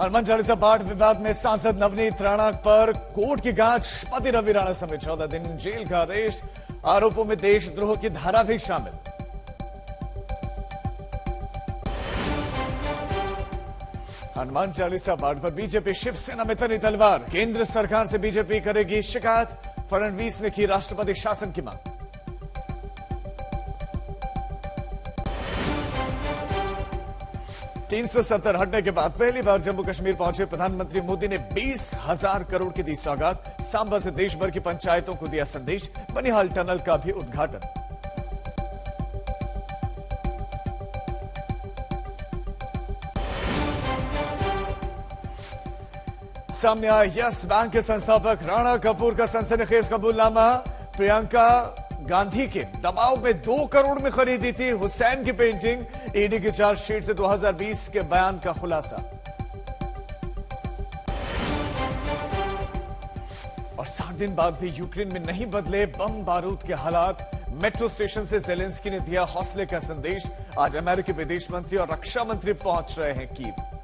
हनुमान चालीसा पाठ विवाद में सांसद नवनीत राणा पर कोर्ट की जाँच पति रवि राणा समेत चौदह दिन जेल का आदेश। आरोपों में देशद्रोह की धारा भी शामिल। हनुमान चालीसा पाठ पर बीजेपी शिवसेना में तनी तलवार। केंद्र सरकार से बीजेपी करेगी शिकायत। फडणवीस ने की राष्ट्रपति शासन की मांग। तीन सौ सत्तर हटने के बाद पहली बार जम्मू कश्मीर पहुँचे प्रधानमंत्री मोदी ने बीस हज़ार करोड़ की दी सौगात। सांबा से देश भर की पंचायतों को दिया संदेश। बनिहाल टनल का भी उद्घाटन। सामने आया यस बैंक के संस्थापक राणा कपूर का सनसनीखेज कबूलनामा प्रियंका गांधी के दबाव में दो करोड़ में खरीदी थी हुसैन की पेंटिंग ईडी की चार्जशीट से 2020 के बयान का खुलासा। और सात दिन बाद भी यूक्रेन में नहीं बदले बम बारूद के हालात। मेट्रो स्टेशन से जेलेंस्की ने दिया हौसले का संदेश। आज अमेरिकी विदेश मंत्री और रक्षा मंत्री पहुँच रहे हैं कीव।